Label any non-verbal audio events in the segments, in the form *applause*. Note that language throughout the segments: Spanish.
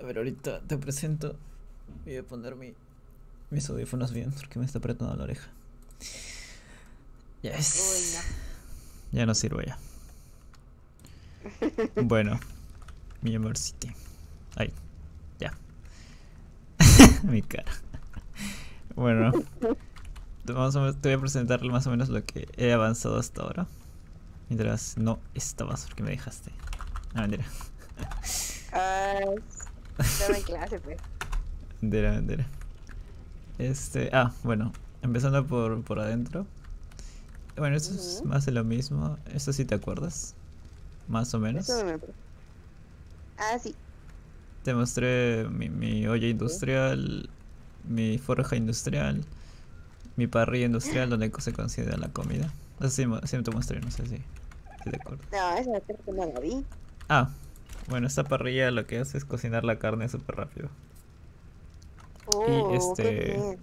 A ver, ahorita te presento. Voy a poner mi, mis audífonos bien porque me está apretando la oreja. Ya es. Ya no sirvo ya. Bueno, mi amorcito. Ay, ya. *laughs* mi cara. Bueno, te voy a presentar más o menos lo que he avanzado hasta ahora. Mientras no estabas porque me dejaste. Ah, mentira. Ah, estaba en clase, pues. Mentira, mentira. Este, ah, bueno, empezando por, por adentro. Bueno, esto es más de lo mismo. Esto sí te acuerdas. Más o menos. Ah, sí. Te mostré mi, mi olla industrial, mi forja industrial, mi parrilla industrial *gasps* donde se considera la comida. Así, sí te mostré, no sé si, te acuerdas. No, esa no la vi. Ah, bueno, esta parrilla lo que hace es cocinar la carne súper rápido. Oh, y este.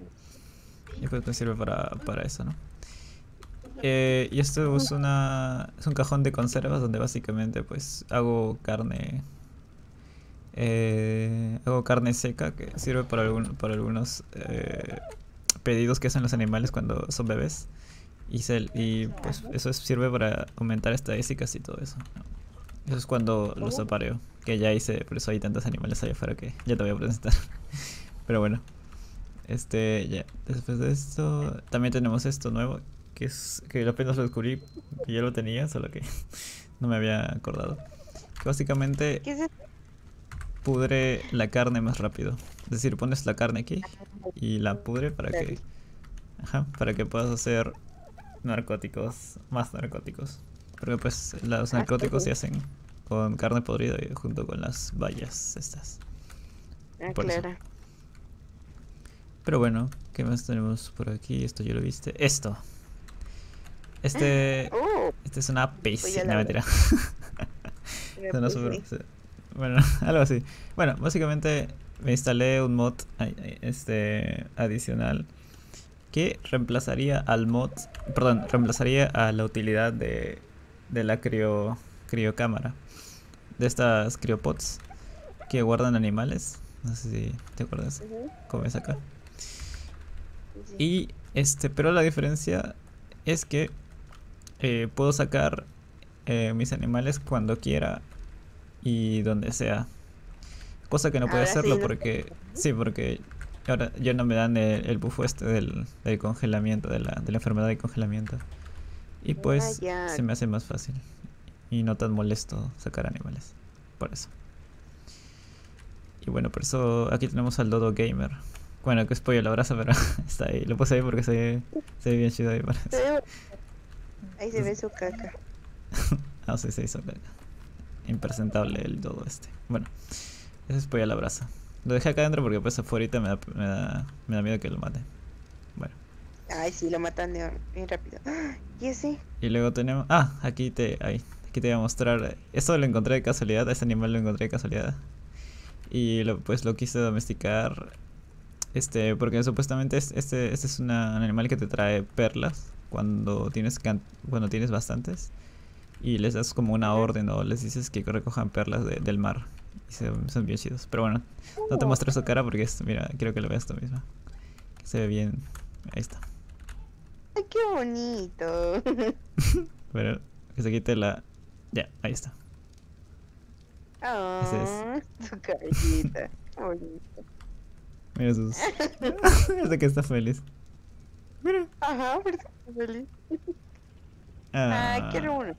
Y pues me sirve para, para eso, ¿no? Eh, y esto es una es un cajón de conservas donde básicamente pues hago carne eh, hago carne seca que sirve para, algún, para algunos eh, pedidos que hacen los animales cuando son bebés y, se, y pues eso sirve para aumentar estadísticas y todo eso eso es cuando los apareo que ya hice por eso hay tantos animales allá afuera que ya te voy a presentar *laughs* pero bueno este ya después de esto también tenemos esto nuevo que es que apenas lo descubrí, que ya lo tenía, solo que *laughs* no me había acordado. Que básicamente pudre la carne más rápido. Es decir, pones la carne aquí y la pudre para que ajá, para que puedas hacer narcóticos, más narcóticos. Porque pues los ah, narcóticos se hacen con carne podrida y junto con las vallas estas. Ah, claro. Pero bueno, ¿qué más tenemos por aquí? Esto ya lo viste. Esto. Este. Uh. este es una PC. No, mentira. *laughs* bueno, *laughs* algo así. Bueno, básicamente me instalé un mod este adicional que reemplazaría al mod, perdón, reemplazaría a la utilidad de, de la crio, criocámara, de estas criopods que guardan animales. No sé si te acuerdas, acá. Y este, pero la diferencia es que eh, puedo sacar eh, mis animales cuando quiera y donde sea. Cosa que no puedo hacerlo porque... Sí, porque ahora ya no me dan el, el bufo este del, congelamiento, de la, de la, enfermedad de congelamiento. Y ah, pues se me hace más fácil y no tan molesto sacar animales. Por eso. Y bueno, por eso aquí tenemos al Dodo Gamer. Bueno, que es pollo la brasa, pero *laughs* está ahí. Lo puse ahí porque se, se ve bien chido ahí. *laughs* Ahí se ve su caca. *laughs* ah, sí, se hizo caca. Impresentable el todo este. Bueno, ese es pollo a la brasa. Lo dejé acá adentro porque pues afuera me da, me da, me da miedo que lo mate. Ay, sí, lo matan bien rápido. *gasps* ¿Y ese? Y luego tenemos... Ah, aquí te... Ahí. Aquí te voy a mostrar... Esto lo encontré de casualidad. Ese animal lo encontré de casualidad. Y lo, pues lo quise domesticar. Este, porque supuestamente este, este es una, un animal que te trae perlas cuando tienes, cuando tienes bastantes y les das como una orden o les dices que recojan perlas del mar. Y son bien chidos. Pero bueno, no te muestro su cara porque es, mira, quiero que lo veas tú misma. Que se ve bien. Ahí está. Ay, qué bonito. *laughs* bueno, que se quite la... Ya, ahí está. Oh, Ese es. su carita. bonito. Mira sus... *laughs* Desde que está feliz. Mira. Ajá, pero está feliz. Ah, ah, quiero uno.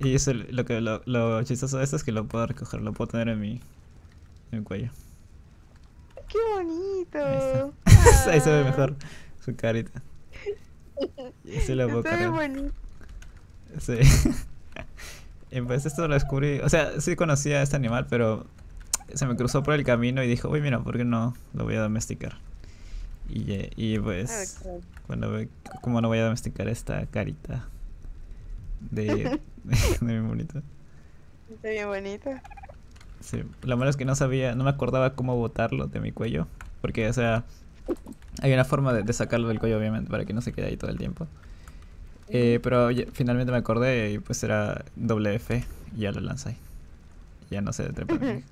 Y eso, lo, que, lo, lo chistoso de esto es que lo puedo recoger, lo puedo tener en mi, en mi cuello. ¡Qué bonito! Ahí, *laughs* se ve mejor su carita. Así lo *laughs* puedo cargar. bonito. Sí. *laughs* y pues esto lo descubrí, o sea, sí conocía a este animal, pero se me cruzó por el camino y dijo, uy, mira, ¿por qué no lo voy a domesticar? Y, y pues, ah, bueno, ¿cómo no voy a domesticar esta carita de, *laughs* de, mi bonito? Está bien bonita. Sí, lo malo es que no sabía, no me acordaba cómo botarlo de mi cuello. Porque, o sea, hay una forma de, sacarlo del cuello, obviamente, para que no se quede ahí todo el tiempo. Eh, pero finalmente me acordé y pues era doble F y ya lo lancé. Ya no sé de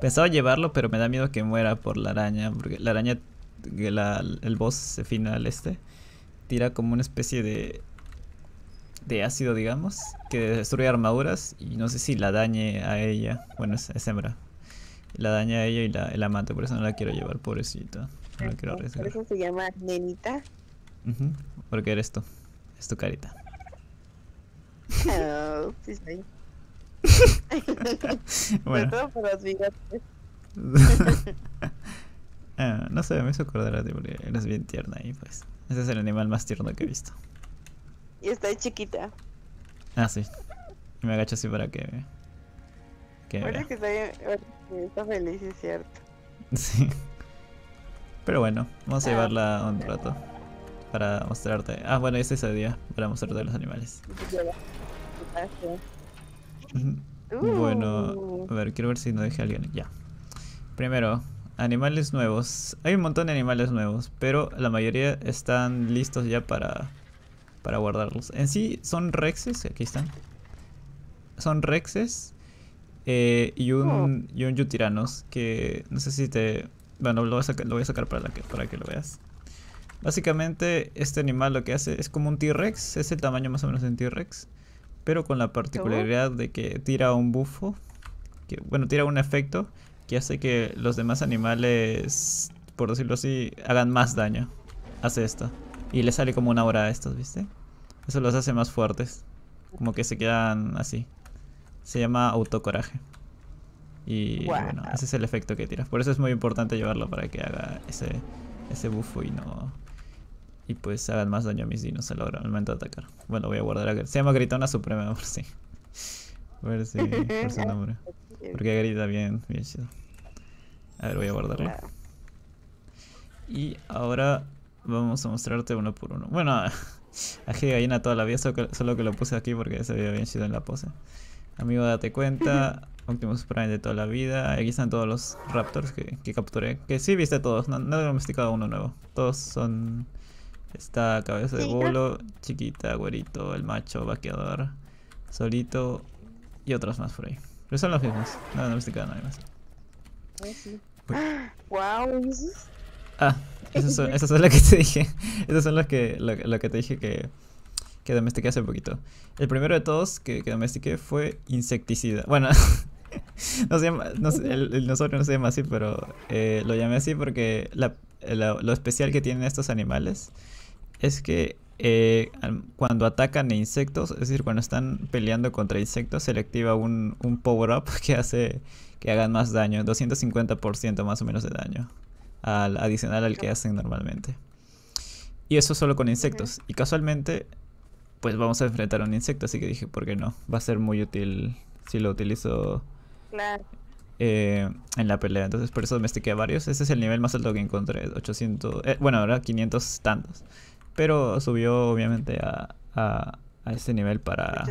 Pensaba llevarlo, pero me da miedo que muera por la araña. Porque la araña, el boss final este, tira como una especie de de ácido, digamos, que destruye armaduras y no sé si la dañe a ella. Bueno, es, hembra. La daña a ella y la, la mate, por eso no la quiero llevar, pobrecita. No la quiero arriesgar. Por eso se llama nenita. porque eres tú. Es tu carita. Oh, sí, *laughs* *laughs* bueno. todo por los bigotes. *laughs* ah, no sé, me hizo acordar a ti porque eres bien tierna y pues. Ese es el animal más tierno que he visto. Y está chiquita. Ah, sí. Y me agacho así para que. que Parece que está, está feliz, es cierto. *laughs* Sí. Pero bueno, vamos a ah. llevarla un rato. Para mostrarte. Ah, bueno, este es el día. Para mostrarte los animales. Bueno, uh. a ver, quiero ver si no dejé a alguien. Ya. Primero, animales nuevos. Hay un montón de animales nuevos, pero la mayoría están listos ya para, para guardarlos. En sí son rexes, aquí están. Son rexes eh, y, un, oh. y un yutiranos que no sé si te... Bueno, lo voy a sacar, lo voy a sacar para, que, para que lo veas. Básicamente este animal lo que hace es como un T-Rex, es el tamaño más o menos de un T-Rex pero con la particularidad de que tira un bufo, que, bueno, tira un efecto que hace que los demás animales, por decirlo así, hagan más daño. Hace esto. Y le sale como una hora a estos, ¿viste? Eso los hace más fuertes. Como que se quedan así. Se llama autocoraje. Y bueno, ese es el efecto que tira. Por eso es muy importante llevarlo para que haga ese, ese bufo y no, y pues hagan más daño a mis dinos al momento de atacar. Bueno, voy a guardar a Se llama Gritona Suprema, por si. Por si, por su nombre. *laughs* Porque grita bien, bien chido. A ver, voy a guardarlo. Y ahora vamos a mostrarte uno por uno. Bueno, *laughs* ají gallina toda la vida, solo que, lo puse aquí porque se veía bien chido en la pose. Amigo, date cuenta. Optimus Prime de toda la vida. Aquí están todos los Raptors que, que capturé. Que sí viste todos, no, no he domesticado uno nuevo. Todos son Está cabeza de bolo, chiquita, güerito, el macho, vaqueador, solito y otros más por ahí. Pero son los mismos, no domesticado nadie más. Wow. Ah, esos son, esos son los que te dije. *laughs* Esos son los que, lo, que te dije que, que domestiqué hace poquito. El primero de todos que, que domestiqué fue insecticida. Bueno, *laughs* no se llama, no, el, el, nosotros no se llama así, pero eh, lo llamé así porque la, lo especial que tienen estos animales es que eh, cuando atacan insectos, es decir, cuando están peleando contra insectos, se le activa un, un power-up *laughs* que hace que hagan más daño, 250% más o menos de daño, al, adicional al que hacen normalmente. Y eso solo con insectos. Y casualmente, pues vamos a enfrentar a un insecto, así que dije, ¿por qué no? Va a ser muy útil si lo utilizo eh, en la pelea. Entonces por eso domestiqué a varios. Ese es el nivel más alto que encontré, 800, eh, bueno, ahora 500 tantos. Pero subió obviamente a, a, a ese nivel para...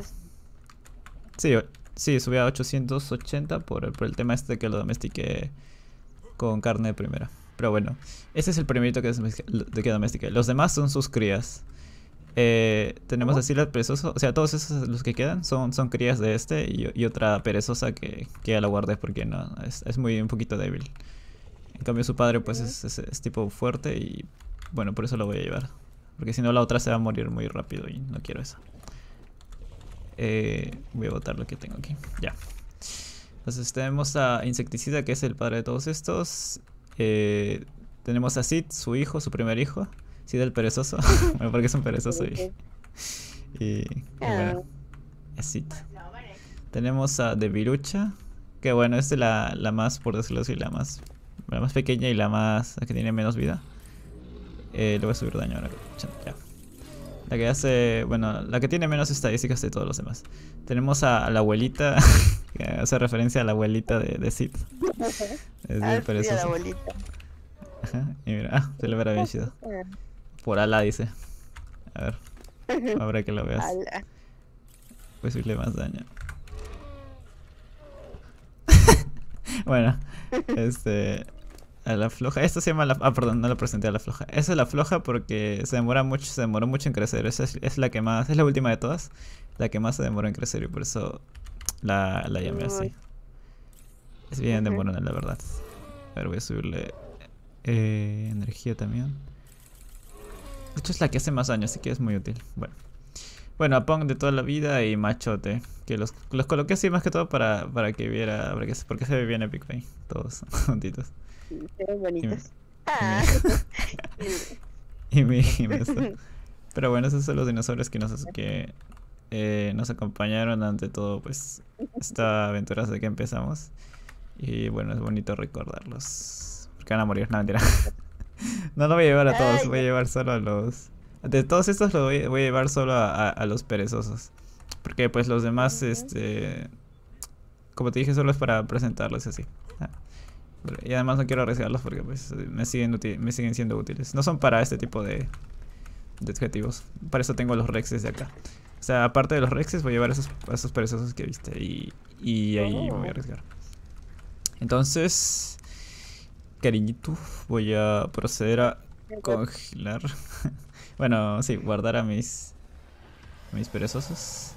Sí, sí, subió a 880 por, por el tema este que lo domestiqué con carne de primera. Pero bueno, ese es el primerito que, que domestiqué. Los demás son sus crías. Eh, tenemos así la perezosa, o sea, todos esos los que quedan son, son crías de este y, otra perezosa que, que, ya la guardé porque no, es, es, muy un poquito débil. En cambio su padre pues es, es, es, tipo fuerte y bueno, por eso lo voy a llevar. Porque si no la otra se va a morir muy rápido y no quiero eso. Eh, voy a botar lo que tengo aquí. Ya. Entonces tenemos a Insecticida, que es el padre de todos estos. Eh, tenemos a Sid, su hijo, su primer hijo. Sid el perezoso. *laughs* bueno, porque es un perezoso. Y, y, bueno, es Sid. Tenemos a De Virucha. Que bueno, es la, la más, por decirlo así, la más, la más pequeña y la más la que tiene menos vida. Eh, le voy a subir daño ahora. Ya. La que hace, bueno, la que tiene menos estadísticas de todos los demás. Tenemos a, la abuelita, *laughs* que hace referencia a la abuelita de, de Sid. Es ah, sí, a la abuelita. y mira, ah, *laughs* se le verá bien chido. Por ala dice. A ver, ahora que lo *laughs* veas. Voy a subirle más daño. *laughs* bueno, este... A la floja. Esta se llama la... Ah, perdón, no la presenté a la floja. Esa es la floja porque se demora mucho, se demoró mucho en crecer. Esa es, la que más... Es la última de todas. La que más se demoró en crecer y por eso la, la llamé así. Es bien de morona, la verdad. A ver, voy a subirle eh, energía también. De hecho es la que hace más daño, así que es muy útil. Bueno. Bueno, a Pong de toda la vida y Machote. Que los, los coloqué así más que todo para, para que viera. Para que, porque se ve bien épico ahí. Todos *laughs* juntitos. Se ven bonitos. Y mi, y mi, *laughs* Pero bueno, esos son los dinosaurios que nos, que, eh, nos acompañaron ante todo, pues, esta aventura desde que empezamos. Y bueno, es bonito recordarlos. Porque van a morir, no mentira. *laughs* *laughs* no lo voy a llevar a todos, voy a llevar solo a los... De todos estos los voy, voy a llevar solo a, a, los perezosos. Porque pues los demás, este... Como te dije, solo es para presentarlos así. Ah. Y además no quiero arriesgarlos porque pues me siguen, me siguen siendo útiles. No son para este tipo de, de objetivos. Para eso tengo los rexes de acá. O sea, aparte de los rexes voy a llevar esos, esos perezosos que viste. Y, y ahí me voy a arriesgar. Entonces, cariñito, voy a proceder a congelar. *laughs* bueno, sí, guardar a mis, mis perezosos.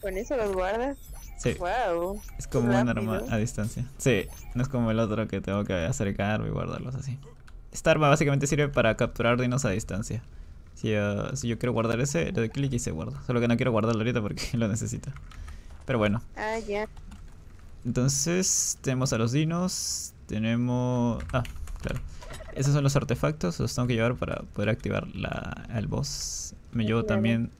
¿Con eso los guardas? Sí. Wow. Es como un arma a distancia. Sí, no es como el otro que tengo que acercarme y guardarlos así. Esta arma básicamente sirve para capturar dinos a distancia. Si, uh, si yo quiero guardar ese, le doy clic y se guarda. Solo que no quiero guardarlo ahorita porque *laughs* lo necesito. Pero bueno. Ah, ya. Entonces, tenemos a los dinos. Tenemos... Ah, claro. Esos son los artefactos, los tengo que llevar para poder activar la, el boss. Me llevo también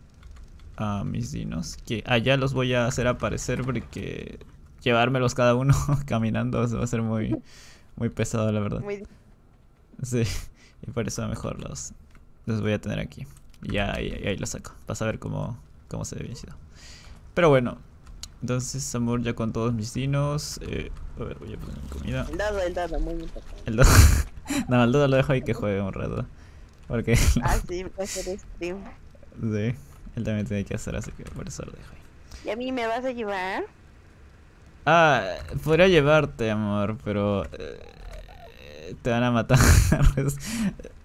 a mis dinos, que allá los voy a hacer aparecer porque llevármelos cada uno *laughs* caminando va a ser muy, muy pesado, la verdad. Sí, y por eso mejor los, los voy a tener aquí. Y ya ahí, los saco, para saber cómo, cómo se ve bien. Pero bueno, entonces, amor, ya con todos mis dinos. Eh, a ver, voy a poner comida. El dado, el dado, muy importante. El dado. *laughs* no, el dado lo dejo ahí que juegue un rato. Porque. *laughs* ah, sí, *laughs* a hacer stream. Sí, él también tiene que hacer, así que por eso lo dejo ahí. ¿Y a mí me vas a llevar? Ah, podría llevarte, amor, pero. Eh, te van a matar.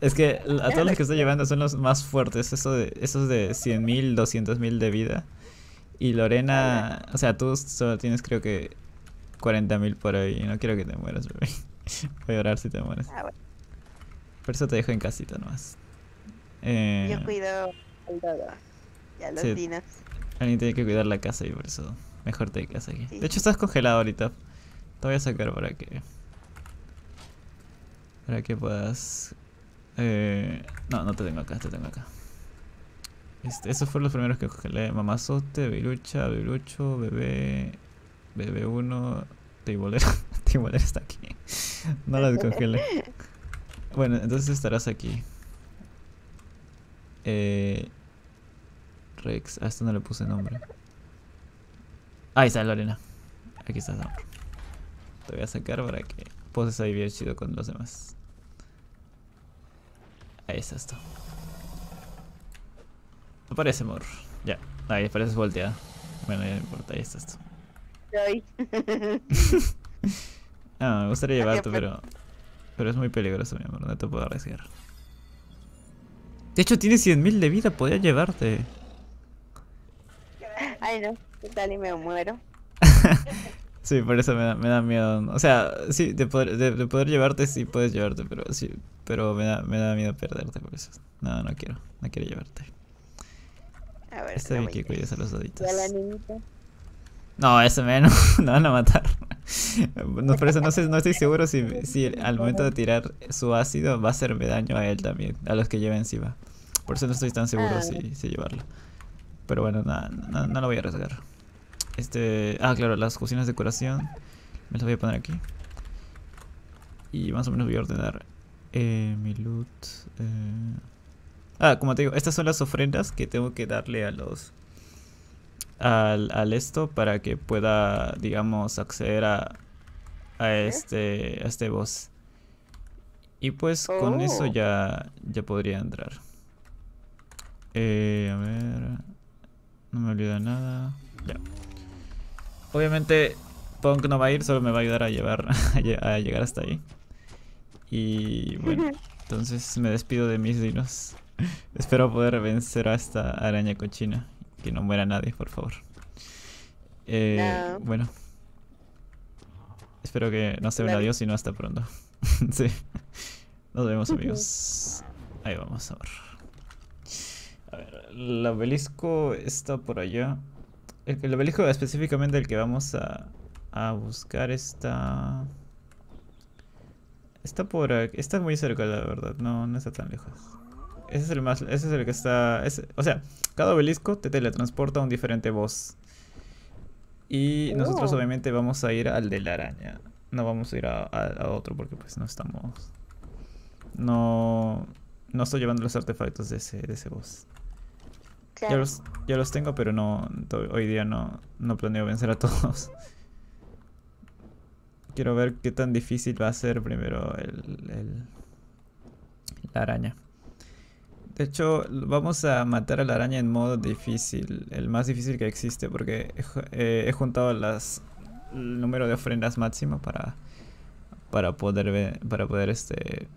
es que a todos los que estoy llevando son los más fuertes. Eso de, esos de 100.000, 200.000 de vida. Y Lorena, o sea, tú solo tienes creo que 40.000 por ahí. No quiero que te mueras, bebé. *laughs* Voy a orar si te mueres. Ah, por eso te dejo en casita nomás. Eh, Yo cuido el todo. Ya los sí, Alguien tiene que cuidar la casa y por eso mejor te quedas aquí. De hecho estás congelado ahorita. Te voy a sacar para que... Para que puedas... Eh, no, no te tengo acá, te tengo acá. Este, esos fueron los primeros que congelé. Mamazote, Virucha, Virucho, Bebé, Bebé 1, Tibolera. *laughs* Tibolera está aquí. no la descongelé. Bueno, entonces estarás aquí. Eh, Rex. A esto no le puse nombre. Ahí está Lorena. Aquí está Te voy a sacar para que poses ahí bien chido con los demás. Ahí está esto. Aparece, amor. Ya. Ahí aparece volteada. Bueno, ya no importa, ahí está esto. *laughs* ah, me gustaría *laughs* llevarte, pero. Pero es muy peligroso, mi amor. No te puedo arriesgar. De hecho, tiene 100.000 de vida. Podría llevarte. Ay, no. ¿Qué tal y me muero? *laughs* sí, por eso me da, me da miedo. O sea, sí, de poder, de, poder llevarte, sí puedes llevarte, pero sí. Pero me da, me da miedo perderte por eso. No, no quiero. No quiero llevarte. A ver, Está bien que cuides a los daditos. ¿Y a la niñita? No, ese menos, *laughs* no van a matar. No, por eso no, sé, no estoy seguro si, si al momento de tirar su ácido va a hacerme daño a él también, a los que lleva encima. Por eso no estoy tan seguro ah, si, si, llevarlo. Pero bueno, nada, no, no, lo voy a arriesgar. Este, ah, claro, las cocinas de curación me las voy a poner aquí. Y más o menos voy a ordenar eh, mi loot. Eh, Ah, como te digo, estas son las ofrendas que tengo que darle a los... Al, al esto para que pueda, digamos, acceder a, a este, a este boss. Y pues con eso oh. ya, ya podría entrar. Eh, a ver... No me olvida nada. Ya. Obviamente Punk no va a ir, solo me va a ayudar a llevar *laughs* a llegar hasta ahí. Y bueno, *laughs* entonces me despido de mis dinos. *laughs* Espero poder vencer a esta araña cochina. Que no muera nadie, por favor. Eh, Bueno. Espero que no se un adiós y no hasta pronto. *laughs* sí. Nos vemos amigos. Ahí vamos a ver. A ver, el obelisco está por allá. El, obelisco específicamente el que vamos a, a buscar está... Está por aquí. Está muy cerca, la verdad. No, no está tan lejos. Ese es el más. Ese es el que está. o sea, cada obelisco te teletransporta a un diferente boss. Y nosotros oh. obviamente vamos a ir al de la araña. No vamos a ir a, otro porque pues no estamos... No... No estoy llevando los artefactos de ese, de ese boss. Ya, los, ya los tengo, pero no hoy día no, no planeo vencer a todos. *laughs* Quiero ver qué tan difícil va a ser primero el, el la araña. De hecho, vamos a matar a la araña en modo difícil, el más difícil que existe, porque he, juntado las, el número de ofrendas máximo para, para poder, para poder este,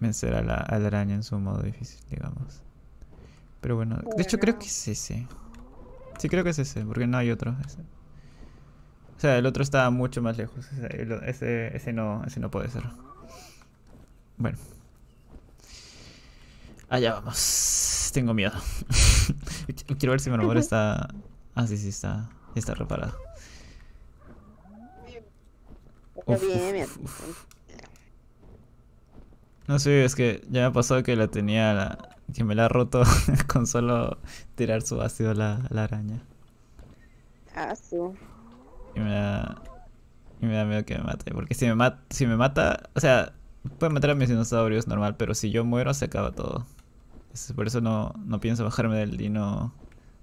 vencer a la, araña en su modo difícil, digamos. Pero bueno, de hecho creo que es ese. Sí, creo que es ese, porque no hay otro. O sea, el otro está mucho más lejos. Ese, ese, no, ese no puede ser. Bueno. Allá vamos. Tengo miedo. *laughs* Quiero ver si mi armadura está... Ah, sí, sí, está, está reparado. No sé, es que ya me ha pasado que la tenía, la, que me la ha roto *laughs* con solo tirar su ácido la, la araña. Ah, sí. Y me da, y me da miedo que me mate, porque si me, mata, si me mata, o sea, puede matar a mis dinosaurios normal, pero si yo muero se acaba todo. Por eso no, no pienso bajarme del dino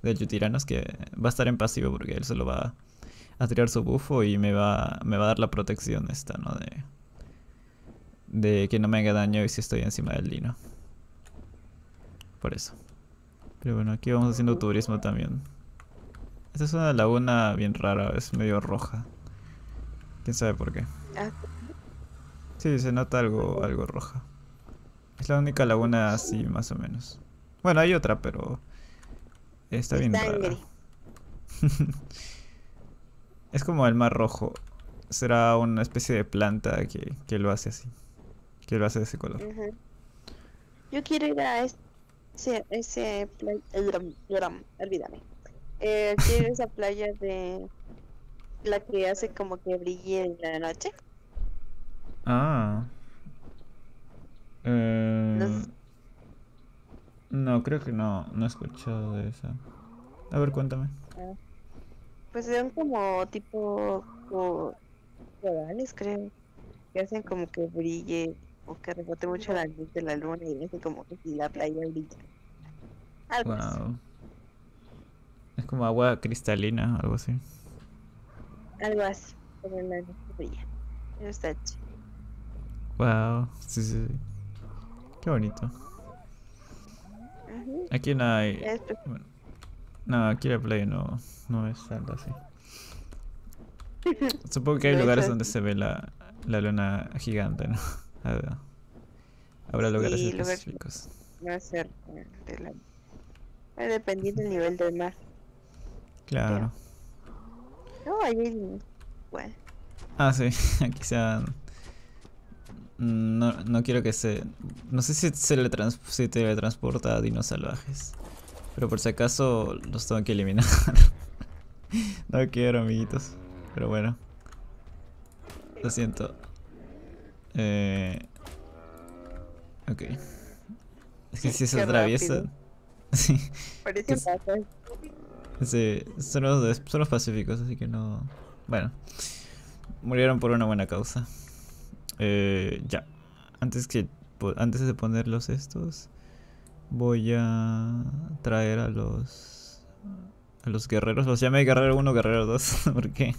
del Yutiranos, que va a estar en pasivo porque él solo va a tirar su bufo y me va, me va a dar la protección esta, ¿no? De, de que no me haga daño y si estoy encima del dino. Por eso. Pero bueno, aquí vamos haciendo turismo también. Esta es una laguna bien rara, es medio roja. ¿Quién sabe por qué? Ah. Sí, se nota algo, algo roja. Es la única laguna así, más o menos. Bueno, hay otra, pero está bien rara. *laughs* es como el mar rojo. Será una especie de planta que, que lo hace así. Que lo hace de ese color. Yo quiero ir a ese, ese playa. Olvídame. Eh, quiero esa playa de la que hace como que brille en la noche. Ah. Eh, no, creo que no, no he escuchado de esa. A ver, cuéntame. Ah, pues son como tipo corales, creo, que hacen como que brille o que rebote mucho la luz de la luna y hace como que si la playa brilla. Algo wow. Es como agua cristalina, algo así. Algo así, pero la luz brilla. Eso está chido. Wow, sí, sí, sí. Qué bonito. Aquí no hay... no, aquí la play no, no es tanto así. *laughs* Supongo que hay lugares donde se ve la, la luna gigante, ¿no? *laughs* Habrá lugares específicos. Va a ser de la... dependiendo del nivel del mar. Claro. No, ahí... Bueno. Ah, sí, *laughs* aquí se han no, no quiero que se... No sé si se le si teletransporta a dinos salvajes. Pero por si acaso los tengo que eliminar. *laughs* no quiero, amiguitos. Pero bueno. Lo siento. Eh... Ok. Es que si *laughs* se atraviesan... *laughs* sí. Parece Sí, son los, son los pacíficos, así que no... Bueno. Murieron por una buena causa. Eh, ya. Antes que antes de ponerlos estos, voy a traer a los a los guerreros. Los llamé guerrero 1, guerrero 2, *laughs* porque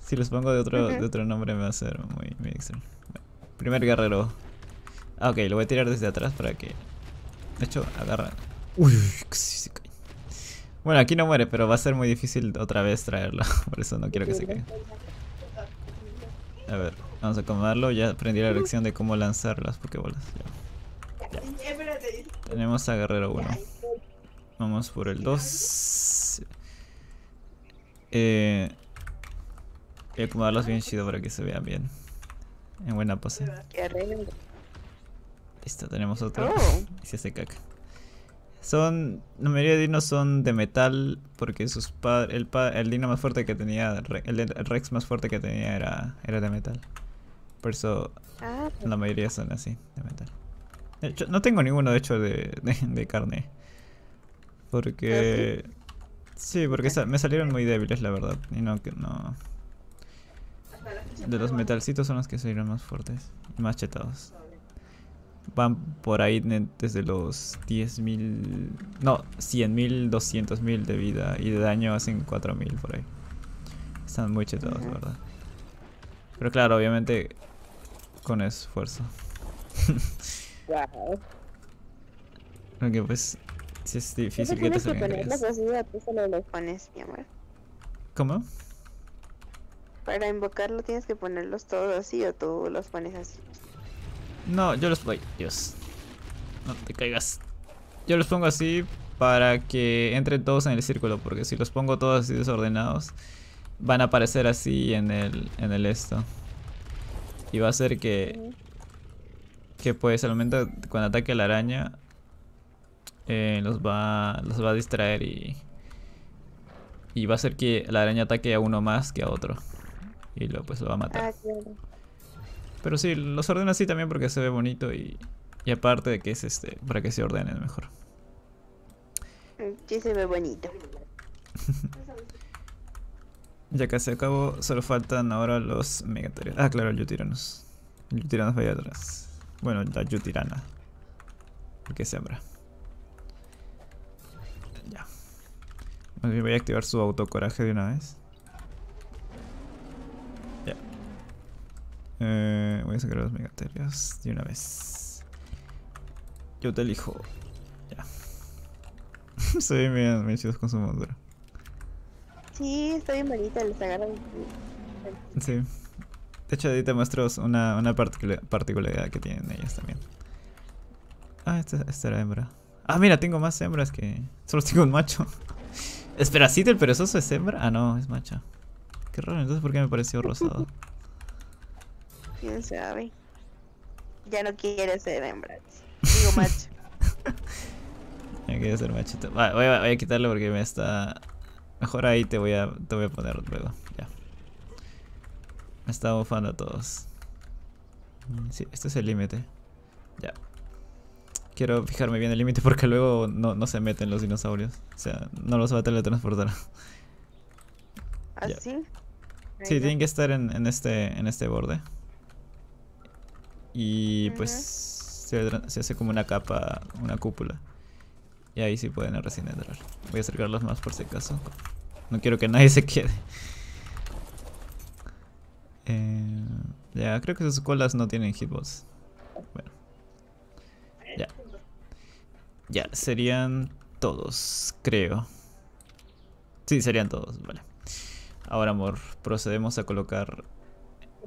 si los pongo de otro de otro nombre me va a ser muy, muy extraño. primer guerrero. Ah, ok, lo voy a tirar desde atrás para que. De hecho, agarra. Uy, casi se cae. Bueno, aquí no muere, pero va a ser muy difícil otra vez traerlo. *laughs* Por eso no quiero que se caiga. A ver. Vamos a acomodarlo. Ya aprendí la lección de cómo lanzar las pokebolas. Tenemos a Guerrero 1. Vamos por el 2. Eh, Y acomodarlos bien chido para que se vean bien. En buena pose. Listo, tenemos otro. Oh. Y se hace caca. Son. La mayoría de dinos son de metal. Porque sus pa- el, pa- el dino más fuerte que tenía. El, el Rex más fuerte que tenía era, era de metal. Por eso Ah, la mayoría son así, de metal. De hecho, no tengo ninguno de hecho de, de, de carne. Porque. Sí, porque sa- me salieron muy débiles, la verdad. Y no que no. De los metalcitos son los que salieron más fuertes. Y más chetados. Van por ahí desde los 10.000. No, 100.000, 200.000 de vida. Y de daño hacen 4.000 por ahí. Están muy chetados, verdad. Pero claro, obviamente. Con esfuerzo. wow. Porque *laughs* pues. Si es difícil que te que salgan ponerlos grandes. así, a solo los pones, mi amor. ¿Cómo? Para invocarlo tienes que ponerlos todos así o tú los pones así. No, yo los. Dios. No te caigas. Yo los pongo así para que entren todos en el círculo. Porque si los pongo todos así desordenados, van a aparecer así en el, en el esto. Y va a hacer que, que pues al momento cuando ataque la araña, eh, los, va, los va a distraer y, y va a hacer que la araña ataque a uno más que a otro. Y lo, pues lo va a matar. Ah, claro. Pero sí, los ordeno así también porque se ve bonito y, y aparte de que es este, para que se ordenen mejor. Sí se ve bonito. *laughs* Ya casi acabo, solo faltan ahora los megaterios. Ah, claro, el Yutiranos. El Yutiranos va allá atrás. Bueno, la Yutirana. Porque se hembra. Ya. Voy a activar su autocoraje de una vez. Eh, voy a sacar los megaterios de una vez. Yo te elijo. Ya. *laughs* Ven bien, bien chidos con su moldura. Sí, está bien bonita, les agarran. Sí. De hecho, ahí te muestro una, una particula- particularidad que tienen ellas también. Ah, esta, esta era hembra. Ah, mira, tengo más hembras que... Solo tengo un macho. *laughs* Espera, ¿sí el perezoso es hembra? Ah, no, es macho. Qué raro, entonces ¿por qué me pareció rosado? *laughs* ¿Quién sabe? Ya no quiere ser hembra. Digo macho. *laughs* Ya quería ser machito. Voy, a, voy a quitarlo porque me está... Mejor ahí te voy a, te voy a poner luego. Ya. Me está bufando a todos. Mm, Sí, este es el límite. Ya. Quiero fijarme bien el límite porque luego no, no se meten los dinosaurios. O sea, no los va a teletransportar. ¿Así? Sí, tienen que estar en, en este, en este borde. Y pues se, hace como una capa, una cúpula. Y ahí sí pueden recién entrar. Voy a acercarlos más por si acaso. No quiero que nadie *laughs* se quede. Eh, ya, creo que sus colas no tienen hitbox. Bueno. Ya. Ya, serían todos, creo. Sí, serían todos, vale. Ahora, amor, procedemos a colocar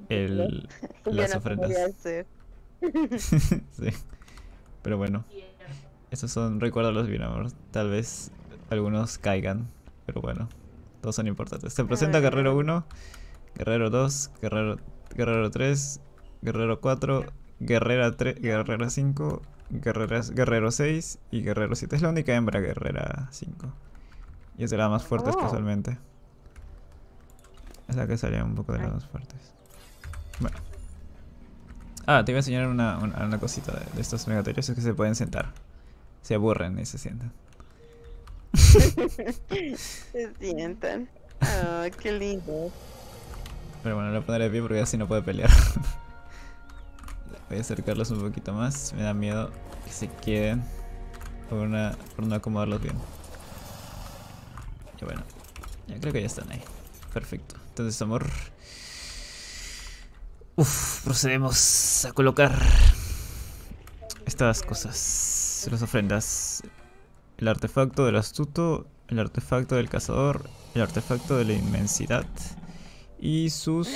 el, *laughs* las ofrendas. *laughs* sí. Pero bueno. Esos son, recuérdalos bien, amor. Tal vez algunos caigan. Pero bueno. Todos son importantes. Se presenta Guerrero 1, Guerrero 2, Guerrero, Guerrero 3, Guerrero 4, Guerrera 3, Guerrera 5, Guerreras, Guerrero 6 y Guerrero 7. Es la única hembra Guerrera 5. Y es de las más fuertes Oh. casualmente. Es la que salía un poco de las más fuertes. Bueno. Ah, te iba a enseñar una, una, una cosita de, de estos megaterios. Es que se pueden sentar. Se aburren y se sientan. Se sientan. Ah, qué lindo. Pero bueno, lo pondré de pie porque así no puede pelear. Voy a acercarlos un poquito más. Me da miedo que se queden por, una, por no acomodarlos bien. Y bueno, ya creo que ya están ahí. Perfecto. Entonces, amor. Uf, procedemos a colocar estas cosas. Las ofrendas. El artefacto del astuto, el artefacto del cazador, el artefacto de la inmensidad y sus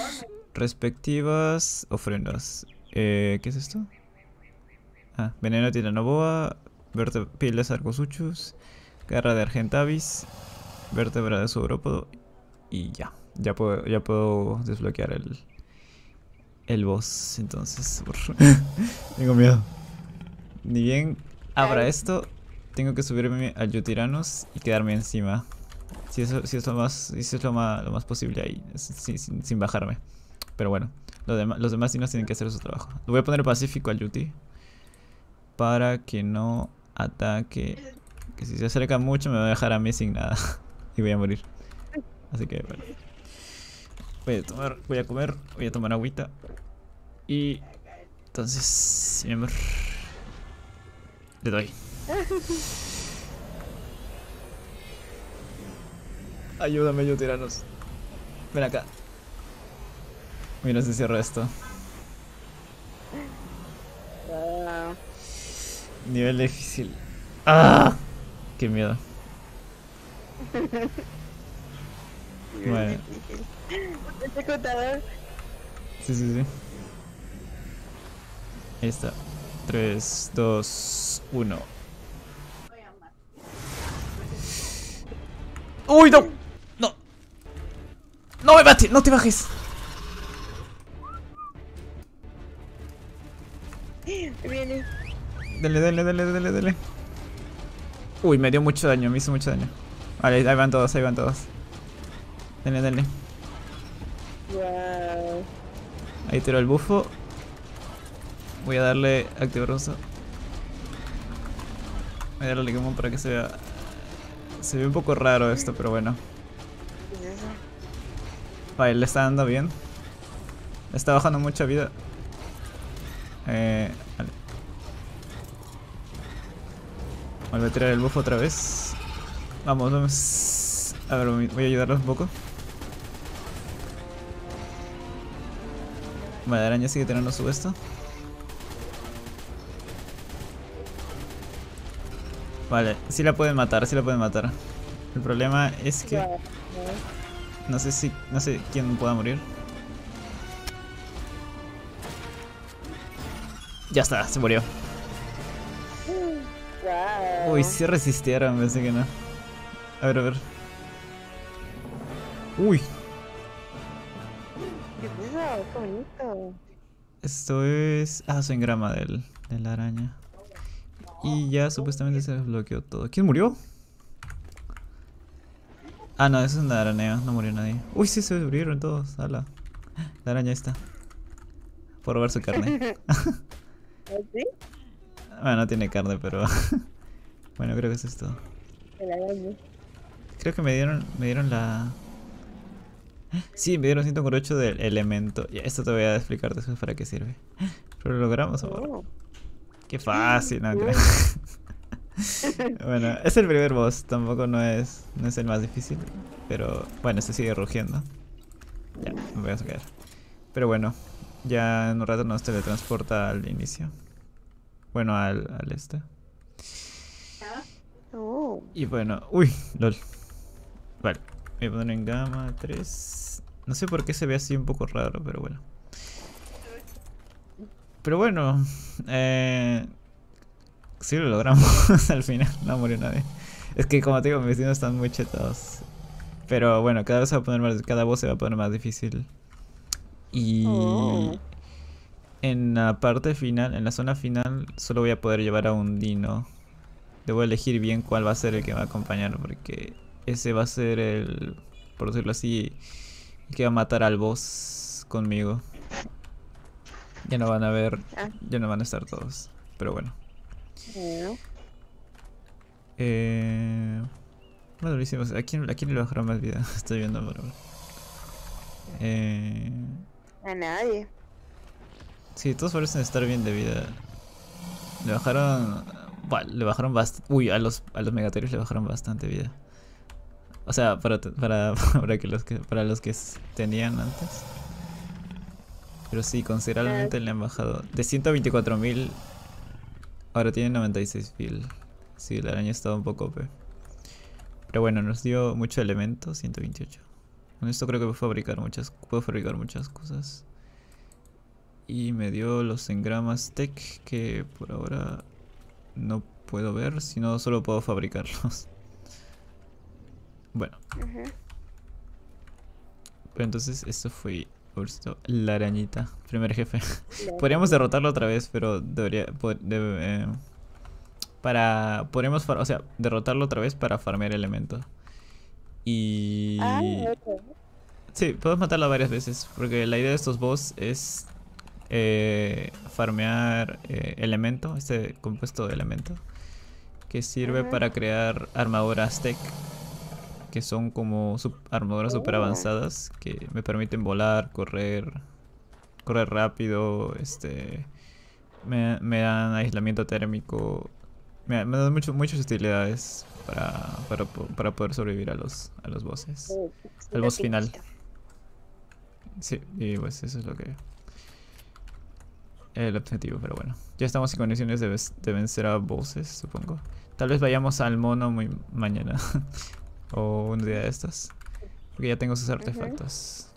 respectivas ofrendas. Eh, ¿Qué es esto? Ah, veneno tiranoboa, verte piel de sarcosuchus, garra de argentavis, vértebra de saurópodo y ya. ya puedo, ya puedo desbloquear el, el boss. Entonces, *laughs* tengo miedo. Ni bien abra esto, tengo que subirme al Yutiranos y quedarme encima. Si eso, si es lo más, si es lo más, lo más posible ahí, sin, sin, bajarme. Pero bueno, los, demás, los demás dinos tienen que hacer su trabajo. Le voy a poner pacífico al Yuti. Para que no ataque. Que si se acerca mucho me va a dejar a mí sin nada. *laughs* y voy a morir. Así que bueno. Voy a tomar, voy a comer, voy a tomar agüita. Y entonces, mi amor, le doy. *laughs* Ayúdame yo, tiranos. Ven acá. Mira si cierro esto. Nivel difícil. ¡Ah! Qué miedo. *laughs* bueno. *laughs* Este contador. Sí, sí, sí. Ahí está. 3, 2, 1. ¡Uy, no! ¡No! ¡No me bates! ¡No te bajes! Viene. Dale, dale, dale, dale, dale. Uy, me dio mucho daño, me hizo mucho daño. Vale, ahí van todos, ahí van todos. Dale, dale. Wow. Ahí tiro el bufo. Voy a darle activo rosa. Voy a darle común para que se vea. Se ve un poco raro esto, pero bueno. Vale, le está dando bien. Le está bajando mucha vida. Eh, vale. Voy a tirar el buff otra vez. Vamos, vamos. A ver, voy a ayudarlos un poco. Vale, araña sigue teniendo su esto. Vale, sí la pueden matar, sí la pueden matar. El problema es que no sé si no sé quién pueda morir. Ya está, se murió. Uy, sí resistieron, pensé que no. A ver, a ver. Uy, ¿Qué bonito. esto es. Ah, su engrama del, de la araña. Y ya supuestamente se desbloqueó todo. ¿Quién murió? Ah, no, eso es una aranea, no murió nadie. Uy, sí se murieron todos. Ala. La araña está. Por robar su carne. *laughs* *laughs* ¿Así? Bueno, no tiene carne, pero. *laughs* bueno, creo que eso es todo. Creo que me dieron, me dieron la... *gasps* Sí, me dieron 108 del elemento. Ya, esto te voy a explicar después para qué sirve. *gasps* Pero lo logramos, amor. Qué fácil, no. *laughs* Bueno, es el primer boss, tampoco no es, no es el más difícil. Pero bueno, este sigue rugiendo. Ya, me voy a sacar. Pero bueno, ya en un rato nos teletransporta al inicio. Bueno, al, al este. Oh. Y bueno, uy, lol. Vale, voy a poner en gama 3. No sé por qué se ve así un poco raro, pero bueno. Pero bueno, eh, sí lo logramos *laughs* al final, no murió nadie. Es que como te digo, mis vecinos están muy chetados. Pero bueno, cada vez se va a poner más, cada voz se va a poner más difícil. Y Oh. en la parte final, en la zona final, solo voy a poder llevar a un dino. Debo elegir bien cuál va a ser el que me va a acompañar, porque ese va a ser el, por decirlo así, el que va a matar al boss conmigo. Ya no van a ver, Ah. ya no van a estar todos. Pero bueno. Bueno. Eh, bueno, lo hicimos. ¿A quién, a quién le bajaron más vida? *laughs* Estoy viendo por ahora. Eh, A nadie. sí, todos parecen estar bien de vida. Le bajaron. buah, le bajaron bastante. Uy, a los, a los megaterios le bajaron bastante vida. O sea, para, para, *laughs* para, que los que, para los que tenían antes. Pero sí, considerablemente le han bajado. De 124.000, ahora tiene 96.000. Sí, la araña estaba un poco OP. Pero bueno, nos dio mucho elemento, 128. Con esto creo que puedo fabricar muchas, puedo fabricar muchas cosas. Y me dio los engramas tech que por ahora no puedo ver, sino solo puedo fabricarlos. *laughs* Bueno. Pero entonces esto fue justo la arañita, primer jefe. La- *laughs* Podríamos derrotarlo otra vez, pero debería... debe- eh, para... Podríamos... O sea, derrotarlo otra vez para farmear elemento. Y... Ah. Sí, puedes matarla varias veces, porque la idea de estos boss es eh, farmear eh, elemento, este compuesto de elemento, que sirve para crear armaduras tech, que son como armaduras super Oh. avanzadas que me permiten volar, correr, correr rápido, este, me, me dan aislamiento térmico, me, me dan mucho, muchas utilidades para, para, para poder sobrevivir a los, a los bosses. Oh, El boss final. Sí, y pues eso es lo que... El objetivo, pero bueno. Ya estamos en condiciones de, de vencer a bosses, supongo. Tal vez vayamos al mono muy mañana. *laughs* o un día de estos. Porque ya tengo sus artefactos.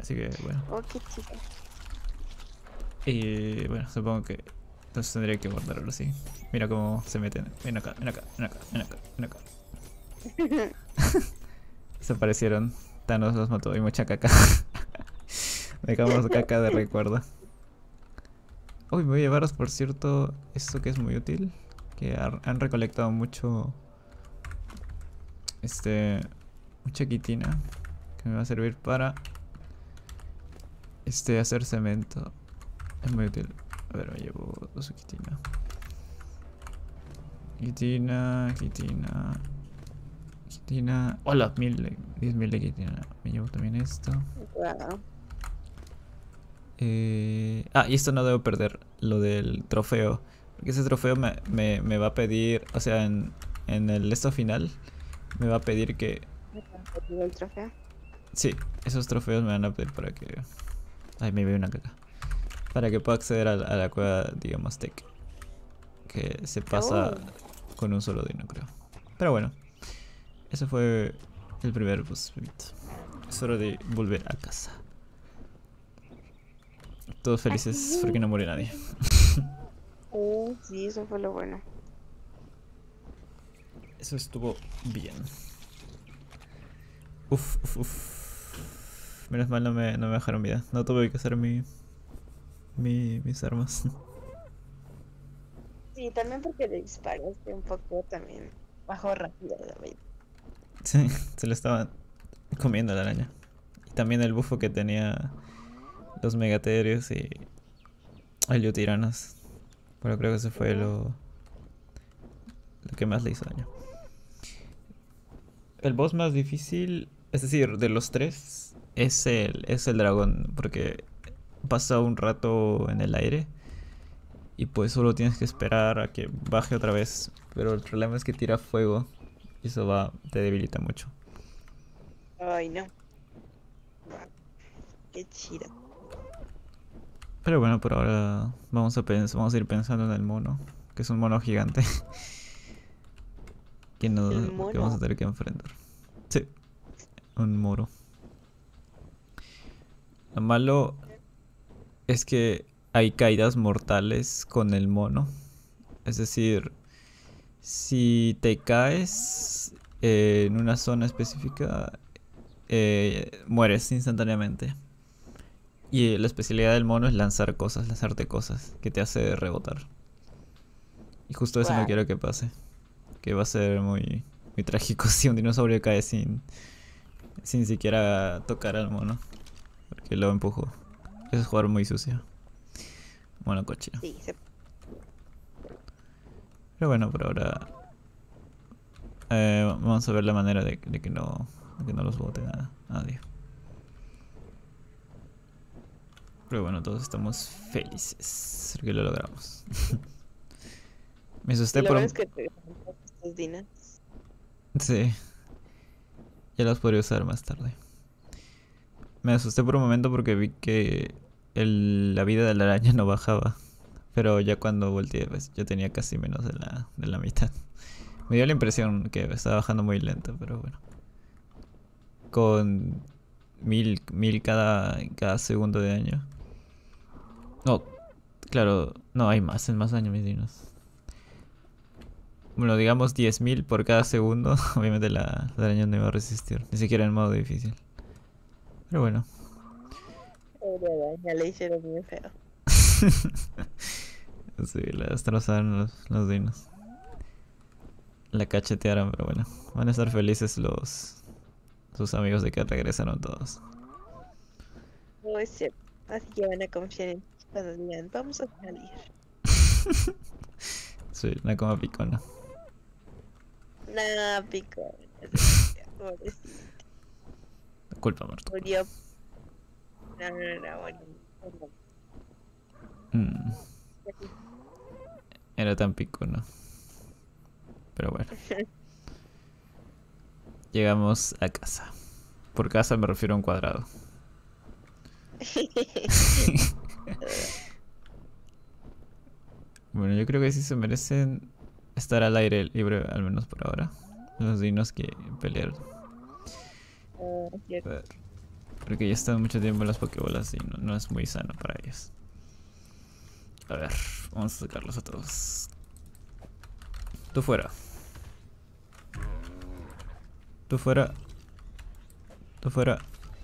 Así que bueno. Oh. Y bueno, supongo que... Entonces tendría que guardarlo así. Mira cómo se meten. Ven acá, ven acá, ven acá, ven acá, ven acá. *laughs* Desaparecieron. Thanos los mató y mucha caca. *laughs* Dejamos caca de recuerdo. Uy, me voy a llevaros, por cierto, esto que es muy útil. Que han recolectado mucho. Este. Mucha quitina. Que me va a servir para. Este, hacer cemento. Es muy útil. A ver, me llevo dos quitina. Quitina, quitina. Quitina. Hola, mil diez mil de quitina. Me llevo también esto. Eh, ah, y esto no debo perder, lo del trofeo. Porque ese trofeo me, me- me va a pedir, o sea, en, en el esto final, me va a pedir que... ¿Te el trofeo? Sí, esos trofeos me van a pedir para que... Ay, me veo una caca. Para que pueda acceder a, la- a la cueva, digamos, tech. Que se pasa Oh. con un solo dino, creo. Pero bueno, ese fue el primer boss. Es hora de volver a casa. Todos felices porque no murió nadie. *laughs* Oh, sí, eso fue lo bueno. Eso estuvo bien. Uf, uf, uf. Menos mal no me, no me dejaron vida. No tuve que hacer mi, mi mis armas. Sí, también porque le disparaste un poco también. Bajó rápido la vida. Sí, se lo estaban comiendo la araña. Y también el bufo que tenía los megaterios y el tiranos. Pero creo que ese fue lo, lo que más le hizo daño. El boss más difícil, es decir, de los tres, es el, es el dragón. Porque pasa un rato en el aire. Y pues solo tienes que esperar a que baje otra vez. Pero el problema es que tira fuego. Y eso va, te debilita mucho. Ay, no. Qué chido. Pero bueno, por ahora vamos a, vamos a ir pensando en el mono. Que es un mono gigante. *laughs* que, nos, ¿El que vamos a tener que enfrentar. Sí, un moro. Lo malo es que hay caídas mortales con el mono. Es decir, si te caes eh, en una zona específica, eh, mueres instantáneamente. Y la especialidad del mono es lanzar cosas, lanzarte cosas, que te hace rebotar. Y justo eso no quiero que pase. Que va a ser muy, muy trágico *laughs* si un dinosaurio cae sin, sin siquiera tocar al mono. Porque lo empujo. Es jugar muy sucio. Mono cochino. Sí, se... Pero bueno, por ahora. eh, vamos a ver la manera de, de que no de que no los vote nada, nadie. Pero bueno, todos estamos felices porque lo logramos. *laughs* Me asusté por bueno un... es que te estos dinas. Sí. Ya los podría usar más tarde. Me asusté por un momento porque vi que la vida de la araña *laughs* no bajaba. Pero ya cuando volteé, pues ya tenía casi menos de la, de la mitad. Me dio la impresión que estaba bajando muy lento, pero bueno. Con mil, mil cada, cada segundo de daño. No, claro, no hay más, es más daño, mis dinos. Bueno, digamos 10.000 por cada segundo. *laughs* Obviamente la, la araña no iba a resistir. Ni siquiera en modo difícil. Pero bueno. Araña, le hicieron bien feo. *laughs* sí, la destrozaron los, los dinos. La cachetearon, pero bueno. Van a estar felices los sus amigos de que regresaron todos. No es cierto. Así que van a confiar en ti cuando digan, vamos a salir. *laughs* sí, una como picona. Nah. Pobrecito. Culpa, Marto. Murió. No, no, no. Mm, era tan picona. Pero bueno. *laughs* Llegamos a casa. Por casa me refiero a un cuadrado. *laughs* *laughs* bueno, yo creo que sí se merecen estar al aire libre, al menos por ahora. Los dinos que pelear. Ah, cierto. Pero- Porque ya están mucho tiempo en las pokebolas y no, no es muy sano para ellos. A ver, vamos a sacarlos a todos. Tú fuera. Tú fuera. Tú fuera.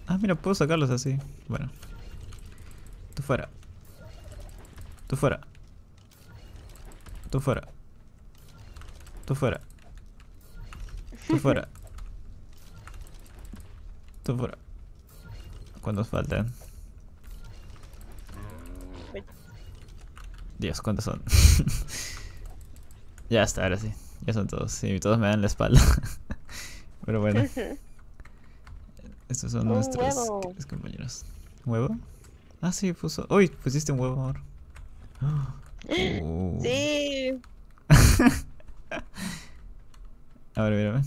Ah, mira, puedo sacarlos así. Bueno. Tú fuera. Tú fuera. Tú fuera. Tú fuera. Tú fuera. Tú fuera. ¿Cuántos faltan? Dios, ¿cuántos son? *laughs* ya está, ahora sí. Ya son todos. Sí, todos me dan la espalda. *laughs* Pero bueno. Estos son Un nuestros huevo. compañeros. ¿Huevo? Ah, sí, puso. ¡Uy! Pusiste un huevo ahora. *gasps* Uh. Sí. *laughs* A ver, mírame.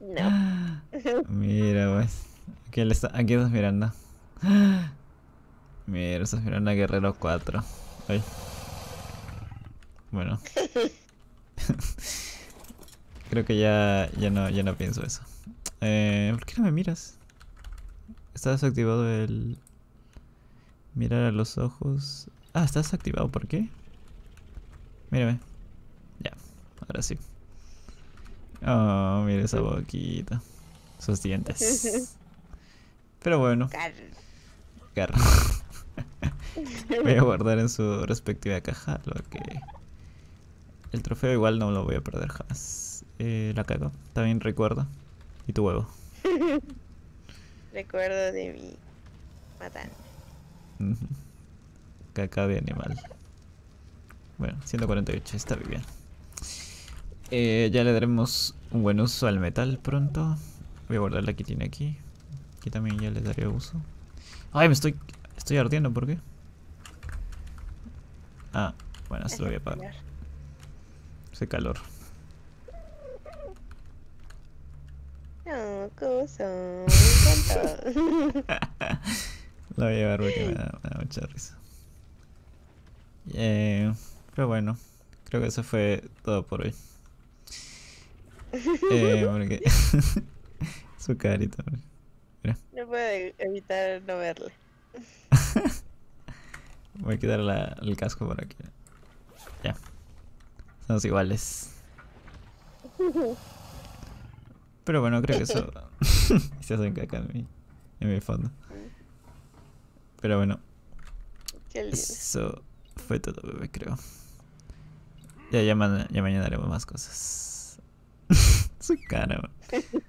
No. *gasps* Mira, pues. Aquí, le está, aquí estás mirando. *gasps* Mira, estás mirando a Guerrero 4. Ay. Bueno. *laughs* Creo que ya, ya, no, ya no pienso eso. Eh, ¿Por qué no me miras? Está desactivado el... Mirar a los ojos. Ah, está desactivado. ¿Por qué? Mírame. Ahora sí. Oh, mira esa boquita. Sus dientes. *laughs* Pero bueno, Car- carro. *laughs* Voy a guardar en su respectiva caja lo que... El trofeo igual no lo voy a perder jamás. Eh, la cago. También recuerdo. Y tu huevo. *laughs* Recuerdo de mi matan. Ujú. Caca de animal. Bueno, 148, está bien. Eh, ya le daremos un buen uso al metal pronto. Voy a guardar la que tiene aquí. Aquí también ya le daré uso. Ay, me estoy... Estoy ardiendo, ¿por qué? Ah, bueno, esto lo voy a apagar. Hace calor. No, cosa. Me encanta. Lo voy a llevar porque me da, me da mucha risa. Eh, pero bueno, creo que eso fue todo por hoy. Eh, porque *laughs* su carita. Mira, No puedo evitar no verle. *laughs* voy a quitar la- el casco para que. Ya. Somos iguales. Pero bueno, creo que eso. *laughs* se hacen caca en mi, en mi fondo. Pero bueno. Eso fue todo, bebé, creo. Ya, ya, ya mañana haremos más cosas. Su cara, man. *laughs*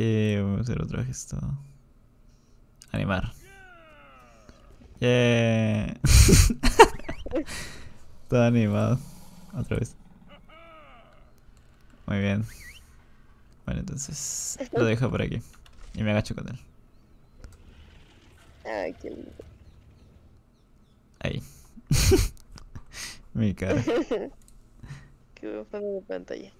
Eh, vamos a hacer otro gesto. Animar. Yeah. *laughs* todo animado. Otra vez. Muy bien. Bueno, entonces lo dejo por aquí. Y me agacho con él. Ay, qué lindo. Ahí. *laughs* Mi cara. Qué fondo de pantalla.